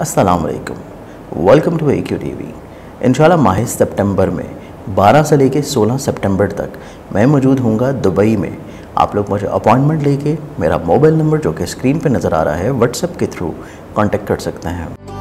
अस्सलाम वालेकुम welcome to A Q T V इन माह सितंबर में 12 से लेके 16 सितंबर तक मैं मौजूद हूँगा दुबई में। आप लोग मुझे अपॉइंटमेंट लेके मेरा मोबाइल नंबर जो कि स्क्रीन पे नज़र आ रहा है व्हाट्सएप के थ्रू कांटेक्ट कर सकते हैं।